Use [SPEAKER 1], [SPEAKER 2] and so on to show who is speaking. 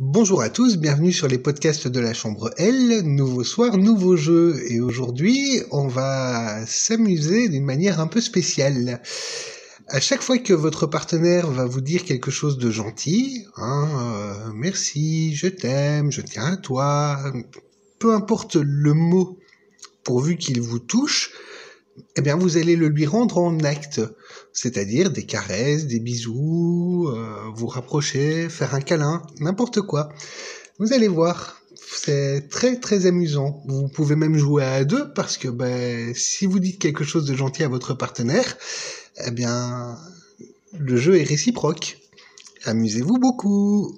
[SPEAKER 1] Bonjour à tous, bienvenue sur les podcasts de la Chambre L. Nouveau soir, nouveau jeu. Et aujourd'hui, on va s'amuser d'une manière un peu spéciale. À chaque fois que votre partenaire va vous dire quelque chose de gentil, hein, euh, merci, je t'aime, je tiens à toi, peu importe le mot, pourvu qu'il vous touche, eh bien vous allez le lui rendre en acte, c'est-à-dire des caresses, des bisous, euh, vous rapprocher, faire un câlin, n'importe quoi. Vous allez voir, c'est très très amusant. Vous pouvez même jouer à deux parce que ben, si vous dites quelque chose de gentil à votre partenaire, eh bien le jeu est réciproque. Amusez-vous beaucoup.